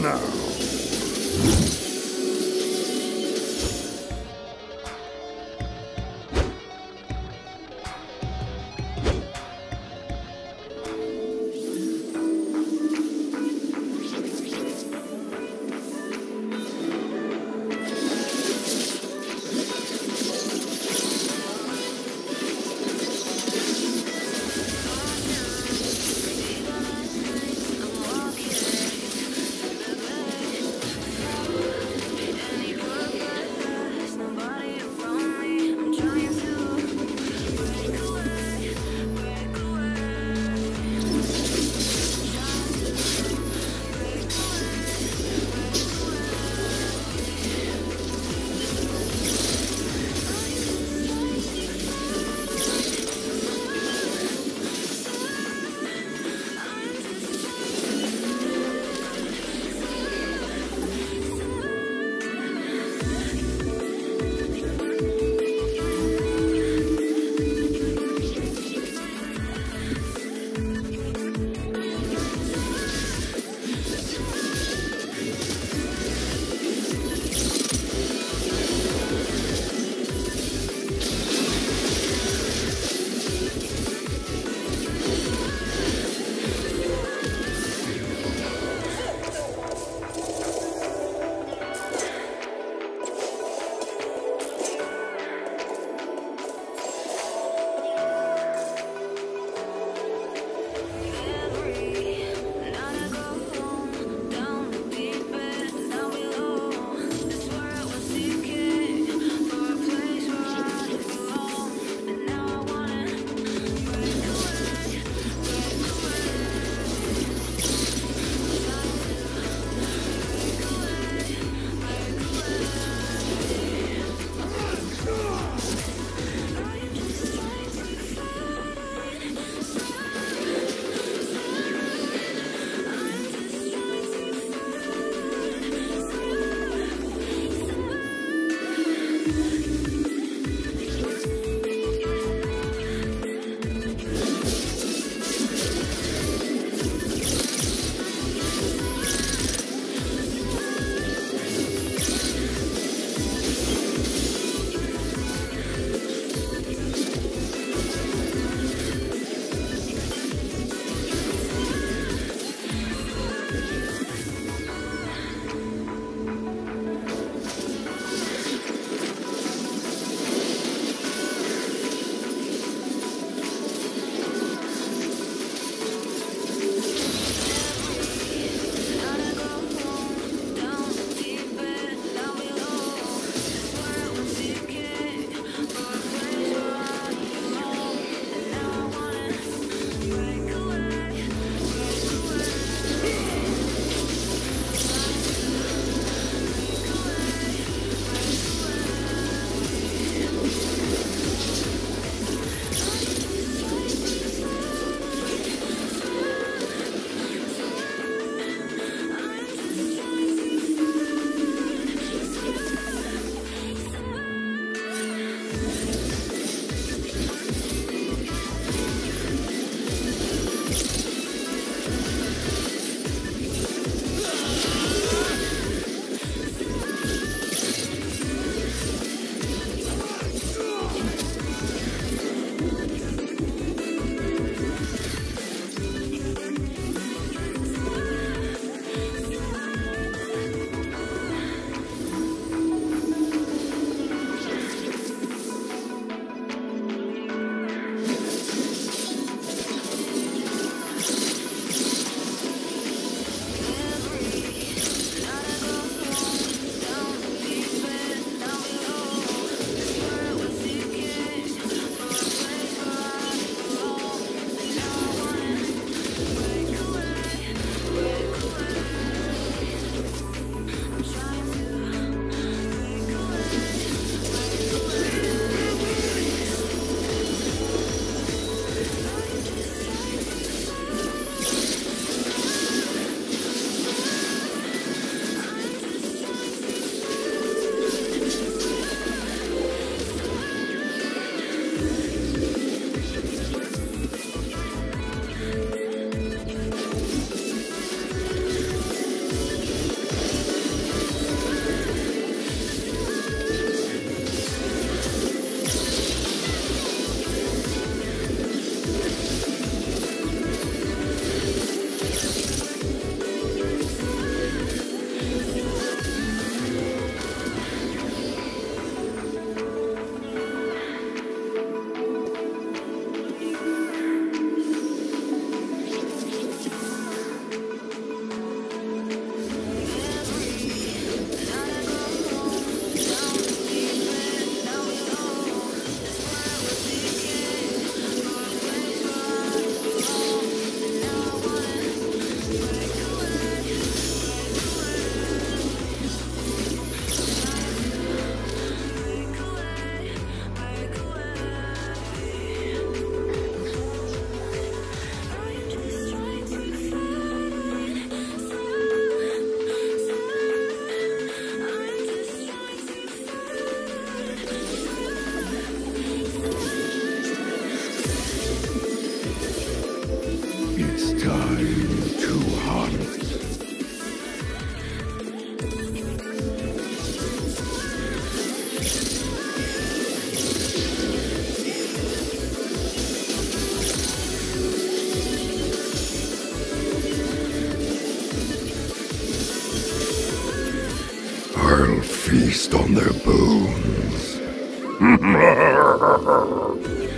No. Time to. I'll feast on their bones.